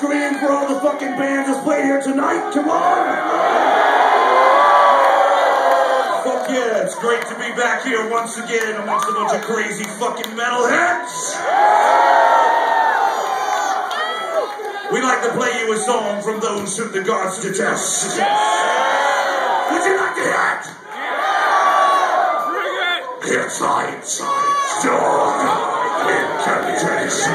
scream for all the fucking bands that's played here tonight? Come on! Fuck yeah, it's great to be back here once again amongst a bunch of crazy fucking metalheads! We like to play you a song from those whom the gods detest. Would you like to hear it? It's inside, inside, door, intelligence.